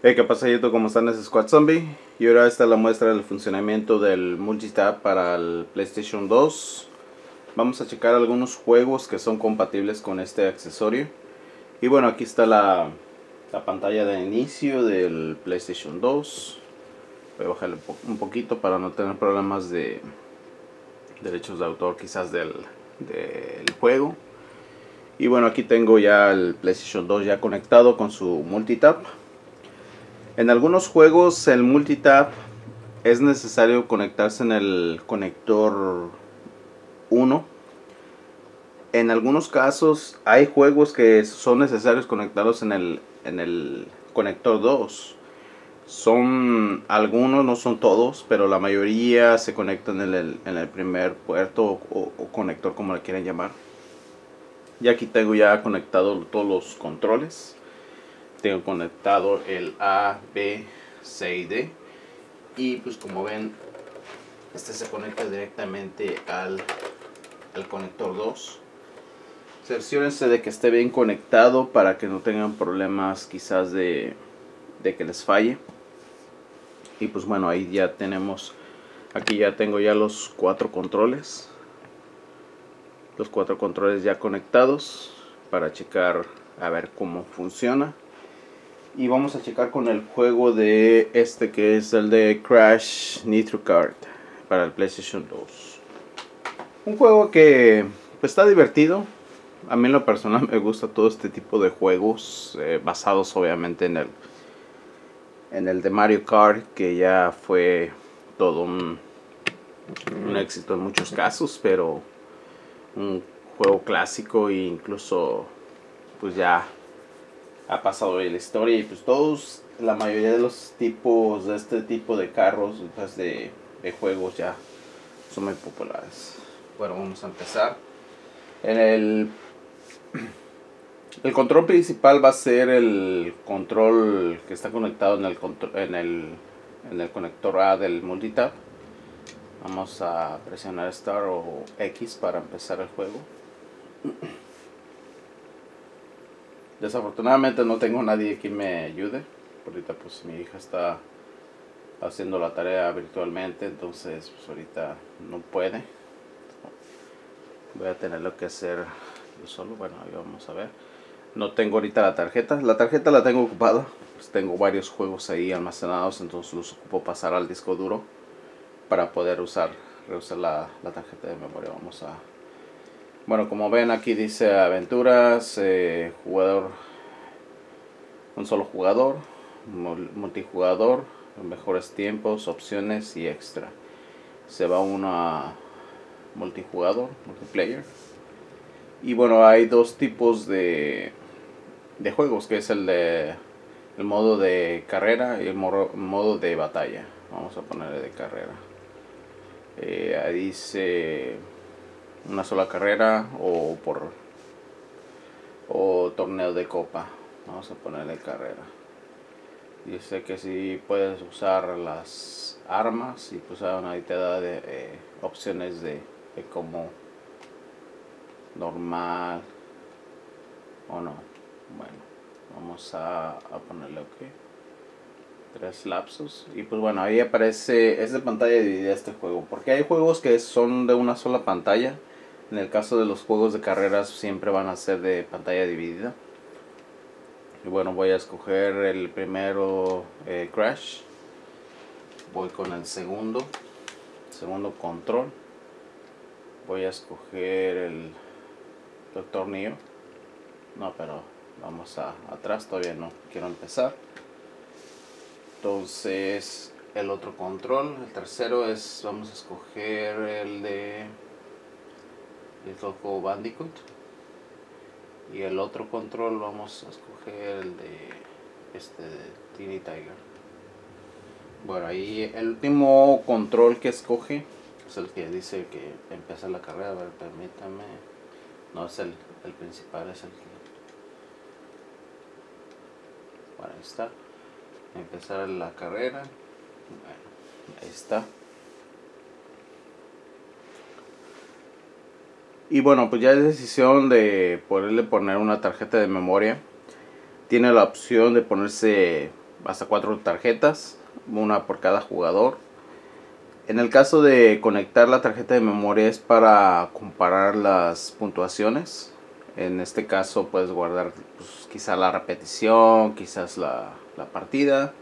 Hey, ¿qué pasa YouTube? ¿Cómo están? Es Squad Zombie. Y ahora está la muestra del funcionamiento del multitap para el PlayStation 2 Vamos a checar algunos juegos que son compatibles con este accesorio. Y bueno, aquí está la, la pantalla de inicio del PlayStation 2 Voy a bajarle un poquito para no tener problemas de derechos de autor quizás del, del juego. Y bueno aquí tengo ya el PlayStation 2 ya conectado con su multitap en algunos juegos el multitap es necesario conectarse en el conector 1. En algunos casos hay juegos que son necesarios conectarlos en el, en el conector 2. Son algunos, no son todos, pero la mayoría se conectan en el, en el primer puerto o, o conector como le quieren llamar. Y aquí tengo ya conectado todos los controles tengo conectado el A, B, C y D. Y pues como ven este se conecta directamente al, al conector 2 cerciórense de que esté bien conectado para que no tengan problemas quizás de, de que les falle. Y pues bueno ahí ya tenemos aquí ya tengo ya los cuatro controles. Los cuatro controles ya conectados para checar a ver cómo funciona y vamos a checar con el juego de este que es el de Crash Nitro Kart para el PlayStation 2. Un juego que pues, está divertido. A mí en lo personal me gusta todo este tipo de juegos eh, basados obviamente en el en el de Mario Kart que ya fue todo un, un éxito en muchos casos, pero un juego clásico e incluso pues ya ha pasado hoy la historia y pues todos, la mayoría de los tipos de este tipo de carros, pues de, de juegos ya son muy populares. Bueno, vamos a empezar. En el, el control principal va a ser el control que está conectado en el, en el, en el conector A del multitap. Vamos a presionar Star o X para empezar el juego. Desafortunadamente no tengo nadie que me ayude. Ahorita pues mi hija está haciendo la tarea virtualmente, entonces pues ahorita no puede. Voy a tener que hacer yo solo. Bueno, ahí vamos a ver. No tengo ahorita la tarjeta. La tarjeta la tengo ocupada. Pues tengo varios juegos ahí almacenados, entonces los ocupo pasar al disco duro para poder usar, reusar la, la tarjeta de memoria. Vamos a bueno, como ven aquí dice aventuras, eh, jugador, un solo jugador, multijugador, mejores tiempos, opciones y extra. Se va uno a multijugador, multiplayer. Y bueno, hay dos tipos de, de juegos, que es el de el modo de carrera y el modo, de batalla. Vamos a ponerle de carrera. Eh, ahí dice una sola carrera o por o torneo de copa vamos a ponerle carrera. Dice que si puedes usar las armas y pues ahí te da de, eh, opciones de, como normal o no. Bueno vamos a, a ponerle ok tres lapsos. Y pues bueno ahí aparece es de pantalla dividida este juego porque hay juegos que son de una sola pantalla en el caso de los juegos de carreras siempre van a ser de pantalla dividida. Y bueno, voy a escoger el primero eh, Crash. Voy con el segundo. Segundo control. Voy a escoger el Doctor Neo. No, pero vamos a atrás, todavía no quiero empezar. Entonces, el otro control, el tercero es, vamos a escoger el de el Coco Bandicoot. Y el otro control vamos a escoger el de este de Teeny Tiger. Bueno ahí el último control que escoge es el que dice que empieza la carrera. A ver permítame. No es el, el principal es el que bueno ahí está. Empezar la carrera. Bueno ahí está Y bueno, pues ya es decisión de poderle poner una tarjeta de memoria. Tiene la opción de ponerse hasta cuatro tarjetas, una por cada jugador. En el caso de conectar la tarjeta de memoria es para comparar las puntuaciones. En este caso puedes guardar pues, quizás la repetición, quizás la, la partida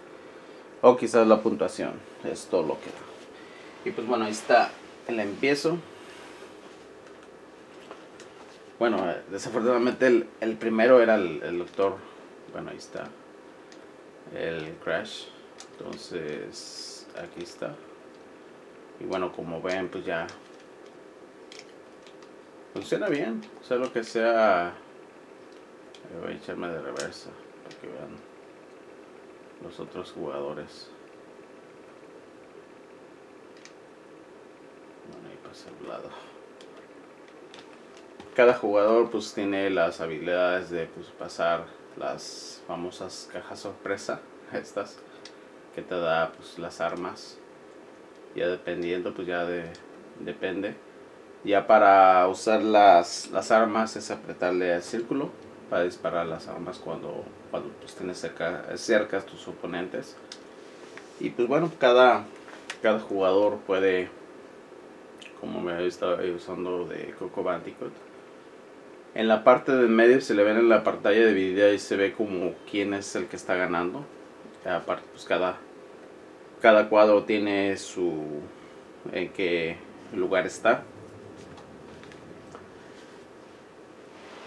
o quizás la puntuación. Es todo lo que da. Y pues bueno, ahí está el empiezo. Bueno, desafortunadamente el, el primero era el, el, doctor. Bueno, ahí está. El crash. Entonces, aquí está. Y bueno, como ven, pues ya funciona bien. Sea lo que sea. Voy a echarme de reversa para que vean los otros jugadores. Bueno, ahí pasa el lado cada jugador pues tiene las habilidades de pues, pasar las famosas cajas sorpresa estas que te da pues las armas. Ya dependiendo pues ya de, depende. Ya para usar las, las armas es apretarle al círculo para disparar las armas cuando, cuando pues tienes cerca, a tus oponentes. Y pues bueno cada, cada jugador puede como me estado usando de Coco Bandicoot en la parte del medio se le ven en la pantalla de video y se ve como quién es el que está ganando. Aparte, pues cada, cada cuadro tiene su en qué lugar está.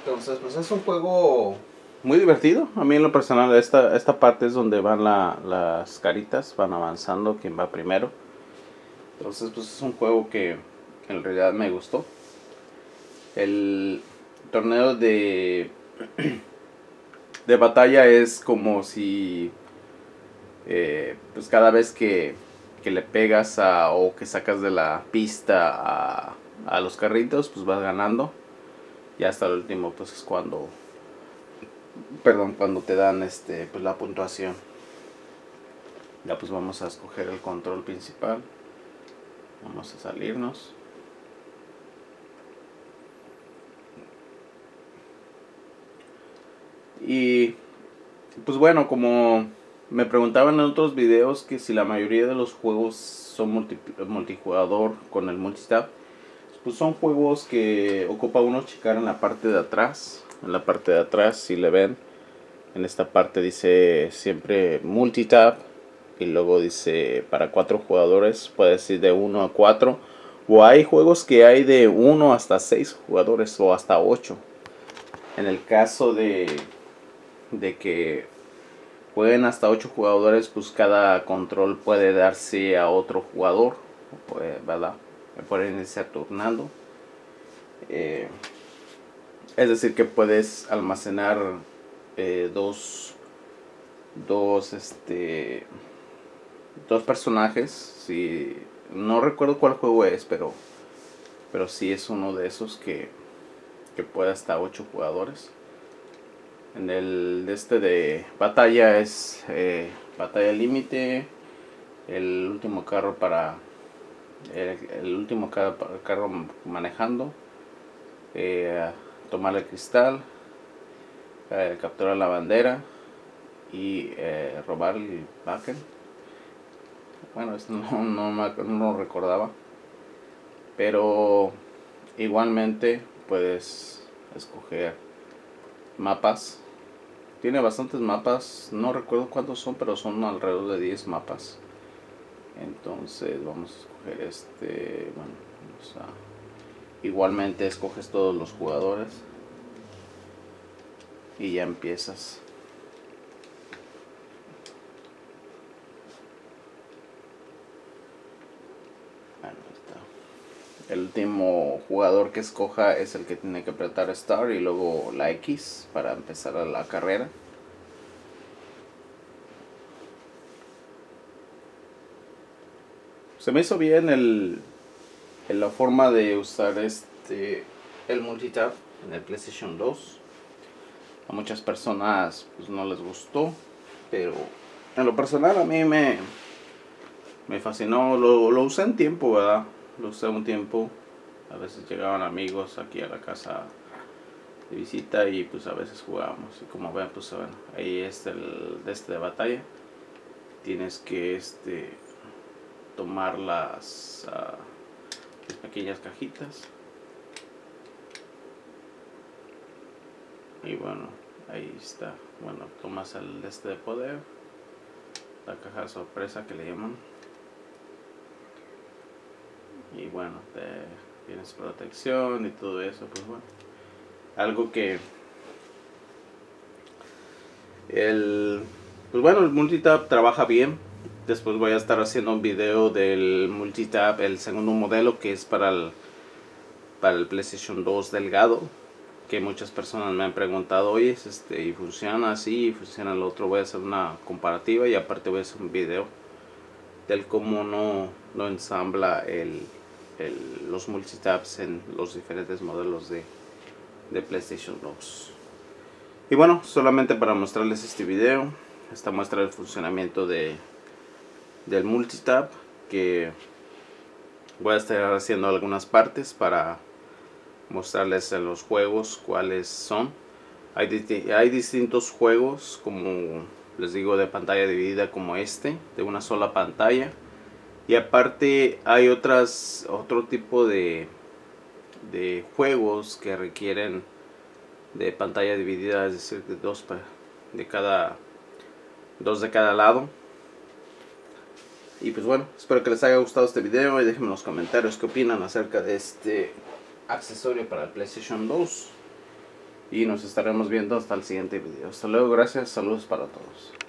Entonces, pues es un juego muy divertido. A mí en lo personal, esta, esta parte es donde van las caritas, van avanzando, quién va primero. Entonces, pues es un juego que en realidad me gustó. El, torneo de, de batalla es como si eh, pues cada vez que, que, le pegas o que sacas de la pista a, a los carritos pues vas ganando. Y hasta el último pues es cuando perdón cuando te dan este pues la puntuación. Ya pues vamos a escoger el control principal. Vamos a salirnos Y pues bueno, como me preguntaban en otros videos que si la mayoría de los juegos son multijugador con el multitap, pues son juegos que ocupa uno checar en la parte de atrás. En la parte de atrás, si le ven, en esta parte dice siempre multitap y luego dice para cuatro jugadores, puede decir de 1 a 4. O hay juegos que hay de 1 hasta 6 jugadores o hasta 8. En el caso de de que jueguen hasta 8 jugadores, pues cada control puede darse a otro jugador, pues, ¿verdad? Pueden irse turnando. Eh, es decir, que puedes almacenar eh, dos, dos, este, dos personajes. Si, no recuerdo cuál juego es, pero, pero sí es uno de esos que, que puede hasta 8 jugadores. En el de este de batalla es eh, batalla límite. El último carro para el, último carro, manejando. Eh, tomar el cristal. Eh, capturar la bandera. Y robar el backen. Bueno, esto no, no, no lo recordaba. Pero igualmente puedes escoger mapas. Tiene bastantes mapas, no recuerdo cuántos son, pero son alrededor de 10 mapas. Entonces vamos a escoger este, bueno, vamos a, igualmente escoges todos los jugadores y ya empiezas. El último jugador que escoja es el que tiene que apretar Start y luego la X para empezar la carrera. Se me hizo bien el, la forma de usar este el multitap en el PlayStation 2. A muchas personas pues, no les gustó, pero en lo personal a mí me, me fascinó. Lo, lo usé en tiempo, ¿verdad? Lo usé un tiempo. A veces llegaban amigos aquí a la casa de visita y pues a veces jugábamos. Y como ven, pues bueno, ahí es el de este de batalla. tienes que este tomar las, ah, las pequeñas cajitas y bueno ahí está bueno tomas el este de poder la caja de sorpresa que le llaman y bueno te, tienes protección y todo eso pues bueno. Algo que el pues bueno el multitap trabaja bien. Después voy a estar haciendo un video del multitap el segundo modelo que es para el para el PlayStation 2 delgado que muchas personas me han preguntado, oye, este, y funciona así, y funciona el otro, voy a hacer una comparativa y aparte voy a hacer un video del cómo no, no ensambla el, el, los multitabs en los diferentes modelos de, de PlayStation 2. Y bueno, solamente para mostrarles este video, esta muestra del funcionamiento de, del multitab, que voy a estar haciendo algunas partes para mostrarles en los juegos cuáles son. Hay, hay distintos juegos, como les digo, de pantalla dividida como este, de una sola pantalla. Y aparte hay otras, otro tipo de, de juegos que requieren de pantalla dividida, es decir, de dos de cada dos de cada lado. Y pues bueno, espero que les haya gustado este video y déjenme en los comentarios qué opinan acerca de este accesorio para el PlayStation 2. Y nos estaremos viendo hasta el siguiente video. Hasta luego, gracias, saludos para todos.